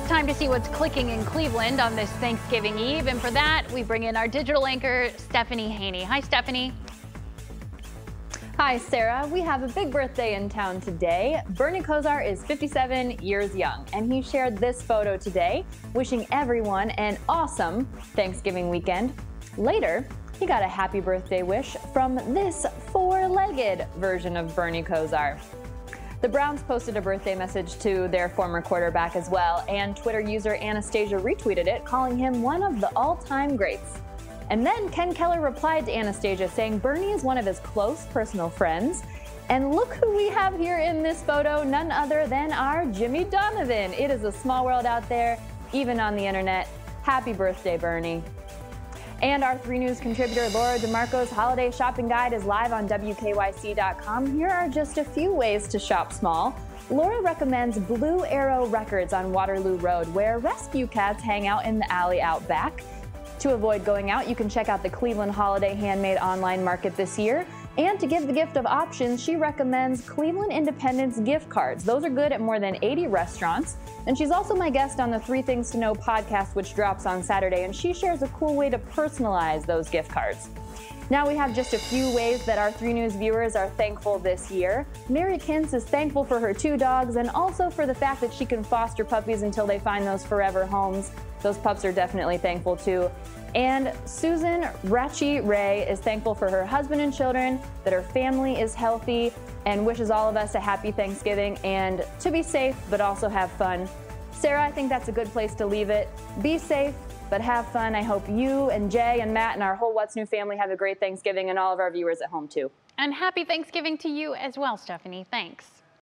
it's time to see what's clicking in Cleveland on this Thanksgiving Eve. And for that, we bring in our digital anchor, Stephanie Haney. Hi, Stephanie. Hi, Sarah. We have a big birthday in town today. Bernie Kosar is 57 years young, and he shared this photo today, wishing everyone an awesome Thanksgiving weekend. Later, he got a happy birthday wish from this four-legged version of Bernie Kosar. The Browns posted a birthday message to their former quarterback as well, and Twitter user Anastasia retweeted it, calling him one of the all-time greats. And then Ken Keller replied to Anastasia saying Bernie is one of his close personal friends. And look who we have here in this photo, none other than our Jimmy Donovan. It is a small world out there, even on the internet. Happy birthday, Bernie. And our 3 News contributor Laura DeMarco's holiday shopping guide is live on WKYC.com. Here are just a few ways to shop small. Laura recommends Blue Arrow Records on Waterloo Road, where rescue cats hang out in the alley out back. To avoid going out, you can check out the Cleveland Holiday Handmade online market this year. And to give the gift of options, she recommends Cleveland Independents gift cards. Those are good at more than 80 restaurants. And she's also my guest on the Three Things to Know podcast, which drops on Saturday, and she shares a cool way to personalize those gift cards. Now we have just a few ways that our 3 News viewers are thankful this year. Mary Kintz is thankful for her two dogs and also for the fact that she can foster puppies until they find those forever homes. Those pups are definitely thankful too. And Susan Ratchy Ray is thankful for her husband and children, that her family is healthy, and wishes all of us a happy Thanksgiving and to be safe, but also have fun. Sarah, I think that's a good place to leave it. Be safe, but have fun. I hope you and Jay and Matt and our whole What's New family have a great Thanksgiving and all of our viewers at home too. And happy Thanksgiving to you as well, Stephanie. Thanks.